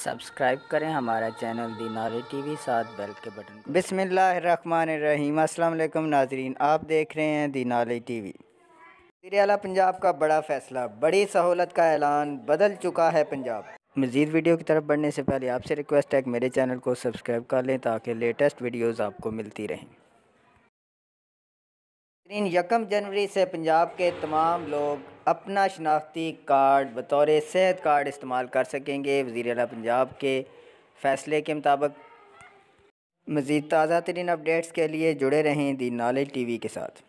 Subscribe करें हमारा channel दी नाले टीवी, साथ बेल के बटन बिसमीम अस्सलाम वालेकुम नाजरीन। आप देख रहे हैं दी नाले टीवी। वज़ी पंजाब का बड़ा फ़ैसला। बड़ी सहूलत का ऐलान। बदल चुका है पंजाब। मज़ीद वीडियो की तरफ़ बढ़ने से पहले आपसे रिक्वेस्ट है कि मेरे चैनल को सब्सक्राइब कर लें ताकि लेटेस्ट वीडियोज़ आपको मिलती रहें। यकम जनवरी से पंजाब के तमाम लोग अपना शनाख्ती कार्ड बतौर सेहत कार्ड इस्तेमाल कर सकेंगे। वज़ी अला पंजाब के फ़ैसले के मुताबिक मज़ीद ताज़ा तरीन अपडेट्स के लिए जुड़े रहें दी नॉलेज टी वी के साथ।